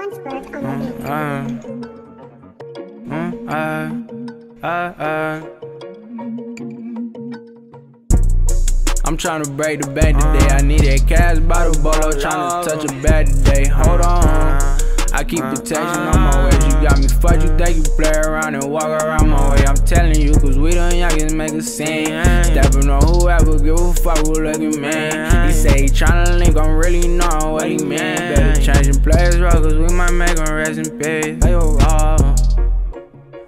Swansburg on the beat. Uh, uh, uh, uh. I'm tryna break the bank today. I need that cash by the bolo. Tryna touch a bag today. Hold on. I keep protection on my ways. You got me fucked. You think you play around and walk around my way. I'm telling you, cause we done youngins make a scene. Stepping on whoever, give a fuck who looking man. He say he tryna link, I'm really knowing what he mean. Better changing players, bro, cause we might make him rest in peace. Hey, yo, oh.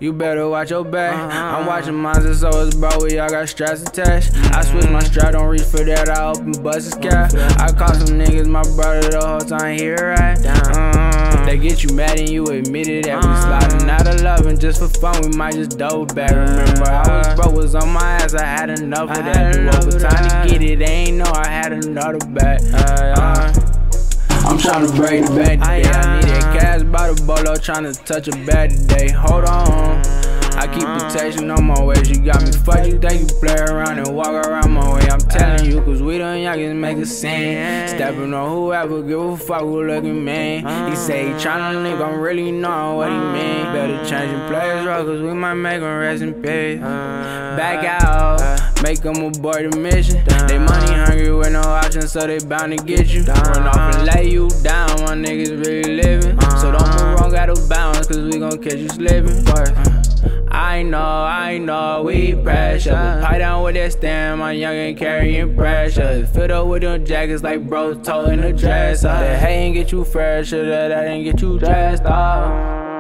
You better watch your back. Uh-huh. I'm watching mine, so it's bro. We all got straps attached. I mm-hmm. switch my strap, don't reach for that. I open bust his cap. I call some niggas my brother the whole time. Here, right? Uh, they get you mad and you admitted that we uh-huh. sliding out of love and just for fun we might just double back. Remember I was broke, was on my ass. I had enough of that. Knew over time to get it. They ain't know I had another back. Uh, Tryna break the bank today. I need that cash by the bolo, tryna touch a bag today. Hold on. I keep protection on my ways. You got me fucked. You think you play around and walk around my way. I'm telling you, cause we done youngins make a scene. Stepping on whoever, give a fuck who looking man. He say he tryna link, I'm really knowing what he mean. Better changing players, bro, cause we might make him rest in peace. Back out, make them abort the mission. They money hungry so they bound to get you. Run off and lay you down, my niggas really living. So don't move wrong, gotta bounce, cause we gon' catch you slipping. I know, I know, we pressure. Pie down with that stand, my youngin' carrying pressure. Fit up with them jackets like bros toting the dress. The hay ain't get you fresh, that ain't get you dressed up.